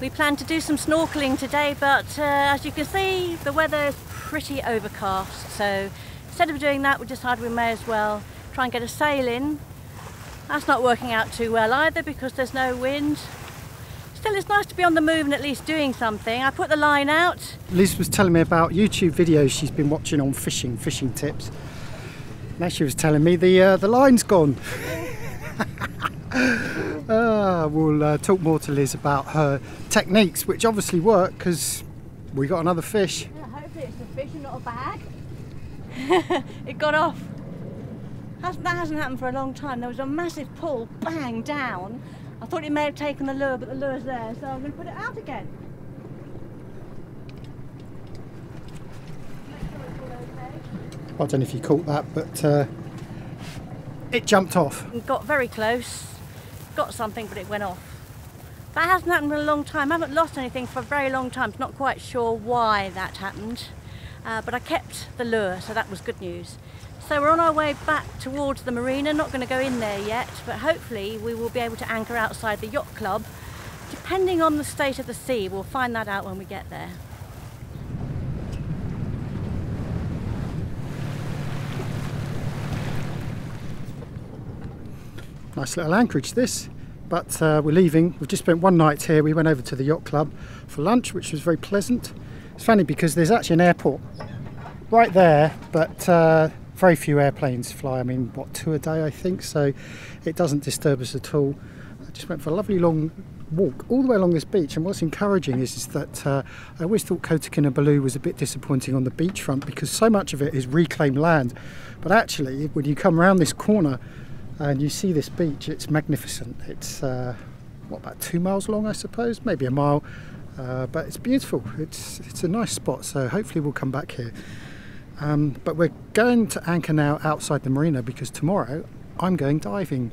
We plan to do some snorkeling today, but uh, as you can see, the weather is pretty overcast. So instead of doing that, we decided we may as well try and get a sail in. That's not working out too well either because there's no wind. Still, it's nice to be on the move and at least doing something. I put the line out. Liz was telling me about YouTube videos she's been watching on fishing, fishing tips. Now she was telling me the uh, the line's gone. uh, we'll uh, talk more to Liz about her techniques, which obviously work because we got another fish. Yeah, hopefully it's a fish and not a bag. it got off. That hasn't happened for a long time. There was a massive pull, bang, down. I thought it may have taken the lure, but the lure's there, so I'm going to put it out again. I don't know if you caught that, but uh, it jumped off. It got very close, got something, but it went off. That hasn't happened in a long time. I haven't lost anything for a very long time. Not quite sure why that happened, uh, but I kept the lure, so that was good news. So we're on our way back towards the marina, not going to go in there yet, but hopefully we will be able to anchor outside the yacht club. Depending on the state of the sea, we'll find that out when we get there. Nice little anchorage this, but uh, we're leaving. We've just spent one night here. We went over to the yacht club for lunch, which was very pleasant. It's funny because there's actually an airport right there, but uh, very few airplanes fly. I mean, what, two a day, I think, so it doesn't disturb us at all. I just went for a lovely long walk all the way along this beach and what's encouraging is, is that uh, I always thought Kota Kinabalu was a bit disappointing on the beachfront because so much of it is reclaimed land but actually when you come around this corner and you see this beach it's magnificent. It's uh, what about two miles long I suppose? Maybe a mile. Uh, but it's beautiful. It's it's a nice spot so hopefully we'll come back here. Um, but we're going to anchor now outside the marina because tomorrow I'm going diving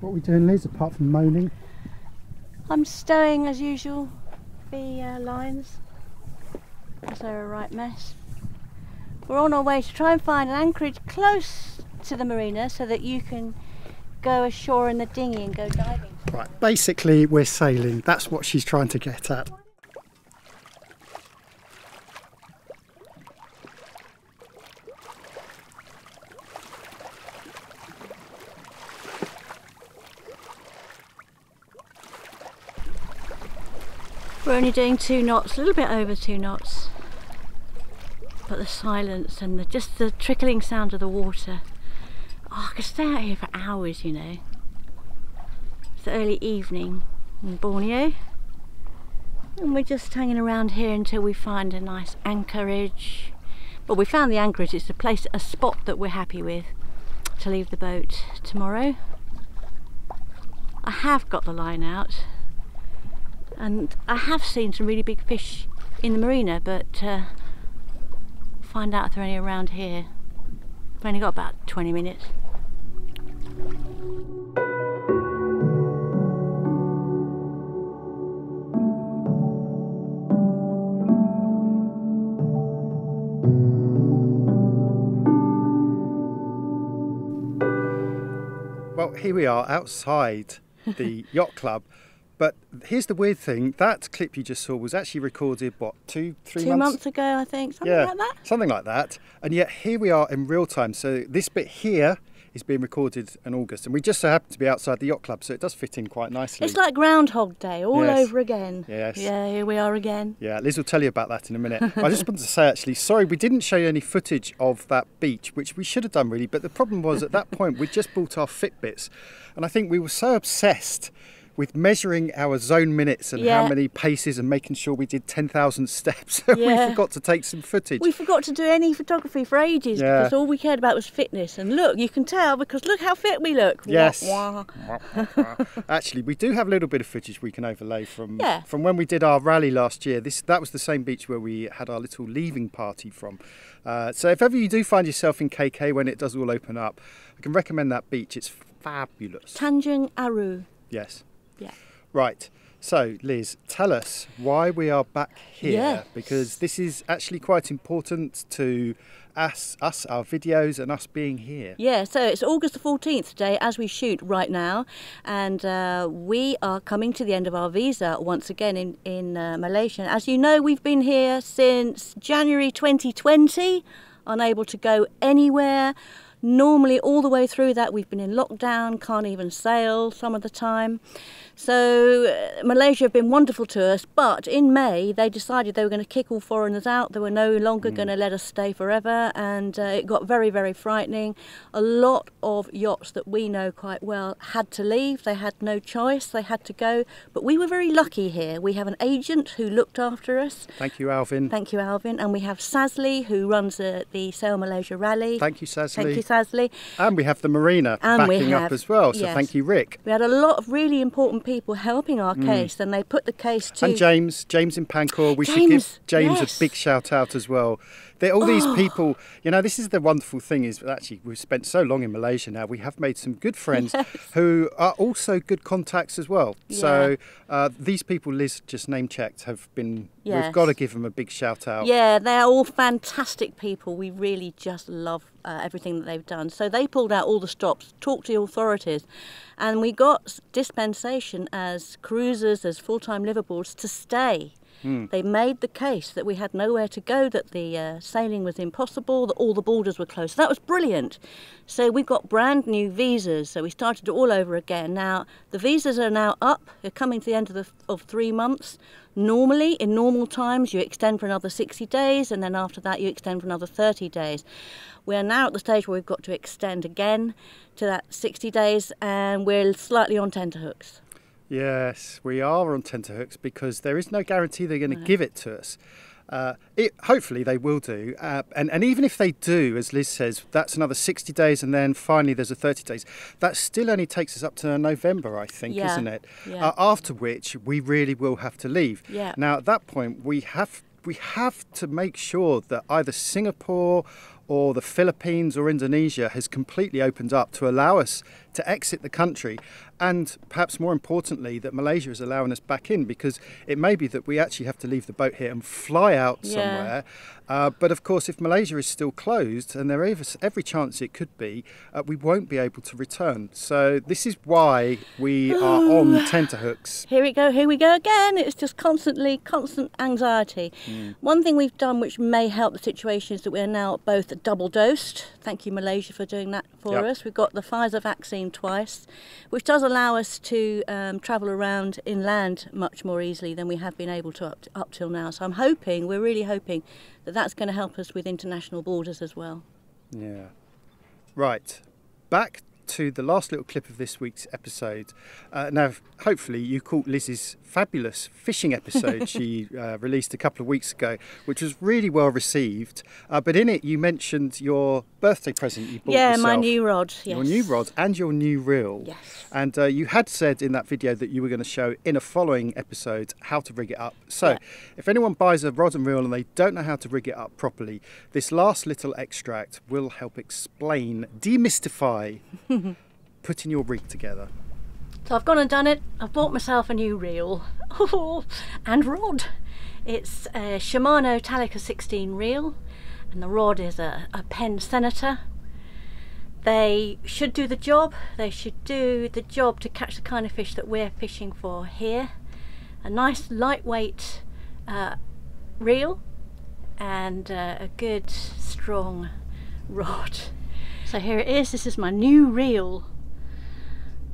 What are we doing, Liz, apart from moaning? I'm stowing as usual the uh, lines as they're a right mess. We're on our way to try and find an anchorage close to the marina so that you can go ashore in the dinghy and go diving. Right, basically we're sailing. That's what she's trying to get at. We're only doing two knots, a little bit over two knots. But the silence and the, just the trickling sound of the water. Oh, I could stay out here for hours, you know. It's the early evening in Borneo. And we're just hanging around here until we find a nice anchorage. Well, we found the anchorage. It's a place, a spot that we're happy with to leave the boat tomorrow. I have got the line out and I have seen some really big fish in the marina but uh, find out if they're any around here. I've only got about 20 minutes. Well, here we are outside the yacht club. But here's the weird thing: that clip you just saw was actually recorded what two, three Two months months ago, I think, something yeah, like that. something like that. And yet here we are in real time. So this bit here is being recorded in August, and we just so happen to be outside the yacht club, so it does fit in quite nicely. It's like Groundhog Day all Yes. over again. Yes. Yeah, here we are again. Yeah, Liz will tell you about that in a minute. I just wanted to say actually, sorry, we didn't show you any footage of that beach, which we should have done really. But the problem was at that point we just bought our Fitbits, and I think we were so obsessed with measuring our zone minutes and how many paces and making sure we did 10,000 steps. we forgot to take some footage. We forgot to do any photography for ages Yeah. because all we cared about was fitness. And look, you can tell because look how fit we look. Yes. wah. Actually, we do have a little bit of footage we can overlay from Yeah. from when we did our rally last year. This that was the same beach where we had our little leaving party from. Uh, so if ever you do find yourself in KK when it does all open up, I can recommend that beach. It's fabulous. Tanjung Aru. yes. Yeah. Right. So, Liz, tell us why we are back here Yes. because this is actually quite important to us, us, our videos, and us being here. Yeah, so it's August the 14th today as we shoot right now, and uh, we are coming to the end of our visa once again in, in uh, Malaysia. As you know, we've been here since January 2020, unable to go anywhere. Normally, all the way through that, we've been in lockdown, can't even sail some of the time. So, uh, Malaysia have been wonderful to us, but in May they decided they were going to kick all foreigners out. They were no longer going to let us stay forever, and uh, it got very, very frightening. A lot of yachts that we know quite well had to leave. They had no choice, they had to go. But we were very lucky here. We have an agent who looked after us. Thank you, Alvin. Thank you, Alvin. And we have Sazli, who runs uh, the Sail Malaysia Rally. Thank you, Sazli. Thank you, Sazli. And we have the marina And backing up as well. So yes. thank you, Rick. We had a lot of really important people helping our case, and they put the case to. Mm. And James, James in Pangkor, we should give James yes. a big shout out as well. They're all these people, you know, this is the wonderful thing is actually we've spent so long in Malaysia now, we have made some good friends who are also good contacts as well. So uh, these people Liz just name checked have been, we've got to give them a big shout out. Yeah, they're all fantastic people. We really just love uh, everything that they've done. So they pulled out all the stops, talked to the authorities, and we got dispensation as cruisers, as full time liveaboards to stay. They made the case that we had nowhere to go, that the uh, sailing was impossible, that all the borders were closed. So that was brilliant. So we got brand new visas. So we started all over again. Now the visas are now up. They're coming to the end of the of three months. Normally, in normal times, you extend for another 60 days, and then after that, you extend for another 30 days. We are now at the stage where we've got to extend again to that 60 days, and we're slightly on tenterhooks. Yes, we are on tenterhooks because there is no guarantee they're going to give it to us. Uh, it, hopefully they will do, uh, and and even if they do, as Liz says, that's another sixty days, and then finally there's a thirty days. That still only takes us up to November, I think, Yeah, isn't it? yeah. Uh, after which we really will have to leave. Yeah. Now at that point we have we have to make sure that either Singapore or the Philippines or Indonesia has completely opened up to allow us to exit the country and perhaps more importantly that Malaysia is allowing us back in because it may be that we actually have to leave the boat here and fly out Yeah. somewhere uh, but of course if Malaysia is still closed and there is every chance it could be uh, we won't be able to return so this is why we are on tenterhooks Here we go, here we go again. It's just constantly, constant anxiety. One thing we've done which may help the situation is that we're now both double dosed. Thank you, Malaysia, for doing that for Yep. us. We've got the Pfizer vaccine twice, which does allow us to um, travel around inland much more easily than we have been able to up, up till now. So I'm hoping, we're really hoping, that that's going to help us with international borders as well. Yeah. Right. Back to the last little clip of this week's episode. Uh, now, hopefully, you caught Liz's fabulous fishing episode she uh, released a couple of weeks ago, which was really well received. Uh, but in it, you mentioned your birthday present you bought yeah, yourself. my new rod. Yes. Your new rod and your new reel. Yes. And uh, you had said in that video that you were going to show in a following episode how to rig it up. So, Yeah. if anyone buys a rod and reel and they don't know how to rig it up properly, this last little extract will help explain, demystify putting your rig together. So I've gone and done it. I've bought myself a new reel and rod. It's a Shimano Talica 16 reel, and the rod is a, a Penn Senator. They should do the job. They should do the job to catch the kind of fish that we're fishing for here. A nice lightweight uh, reel and uh, a good strong rod. So here it is, this is my new reel.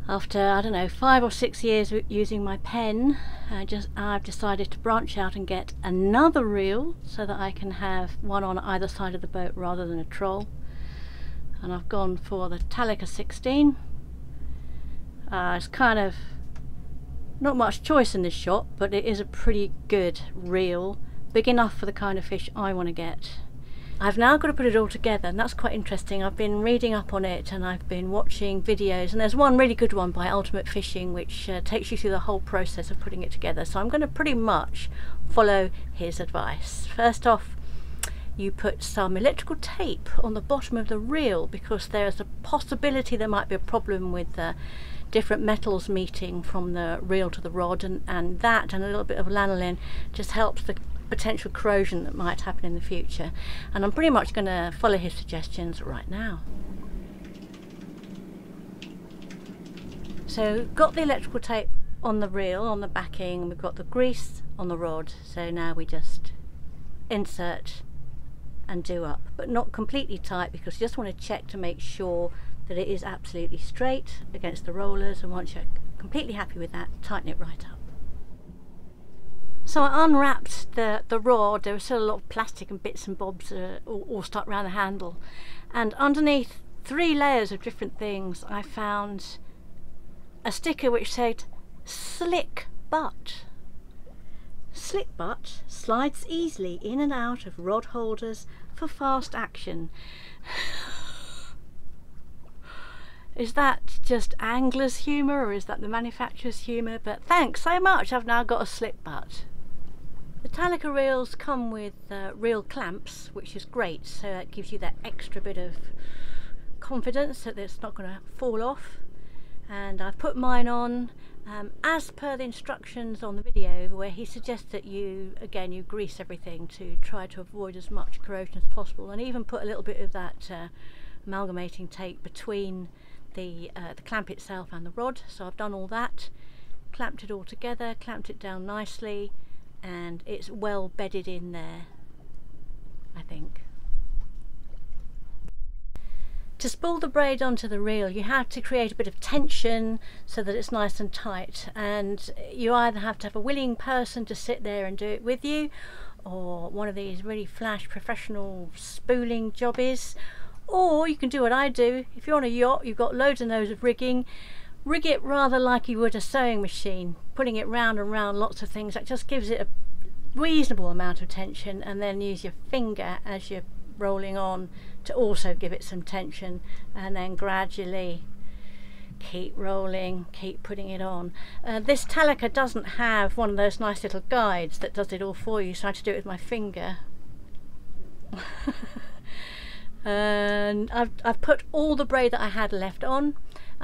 After, I don't know, five or six years using my pen, I just, I've decided to branch out and get another reel so that I can have one on either side of the boat rather than a troll. And I've gone for the Talica 16. Uh, it's kind of not much choice in this shot, but it is a pretty good reel. Big enough for the kind of fish I want to get. I've now got to put it all together and that's quite interesting. I've been reading up on it and I've been watching videos and there's one really good one by Ultimate Fishing which uh, takes you through the whole process of putting it together. So I'm going to pretty much follow his advice. First off, you put some electrical tape on the bottom of the reel because there's a possibility there might be a problem with uh, different metals meeting from the reel to the rod and, and that and a little bit of lanolin just helps the potential corrosion that might happen in the future. And I'm pretty much going to follow his suggestions right now. So got the electrical tape on the reel, on the backing, we've got the grease on the rod. So now we just insert and do up, but not completely tight because you just want to check to make sure that it is absolutely straight against the rollers and once you're completely happy with that, tighten it right up. So I unwrapped the, the rod, there was still a lot of plastic and bits and bobs uh, all, all stuck around the handle. And underneath three layers of different things, I found a sticker which said, slick butt. Slick butt slides easily in and out of rod holders for fast action. Is that just angler's humour or is that the manufacturer's humour? But thanks so much, I've now got a slick butt. The Talica reels come with uh, reel clamps, which is great, so it gives you that extra bit of confidence that it's not going to fall off. And I've put mine on um, as per the instructions on the video where he suggests that you, again, you grease everything to try to avoid as much corrosion as possible and even put a little bit of that uh, amalgamating tape between the, uh, the clamp itself and the rod. So I've done all that, clamped it all together, clamped it down nicely, and it's well bedded in there I think. To spool the braid onto the reel you have to create a bit of tension so that it's nice and tight and you either have to have a willing person to sit there and do it with you or one of these really flash professional spooling jobbies or you can do what I do if you're on a yacht you've got loads and loads of rigging rig it rather like you would a sewing machine, putting it round and round lots of things. That just gives it a reasonable amount of tension and then use your finger as you're rolling on to also give it some tension and then gradually keep rolling, keep putting it on. Uh, this Talica doesn't have one of those nice little guides that does it all for you, so I had to do it with my finger. and I've, I've put all the braid that I had left on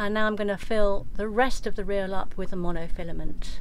and now I'm going to fill the rest of the reel up with a monofilament.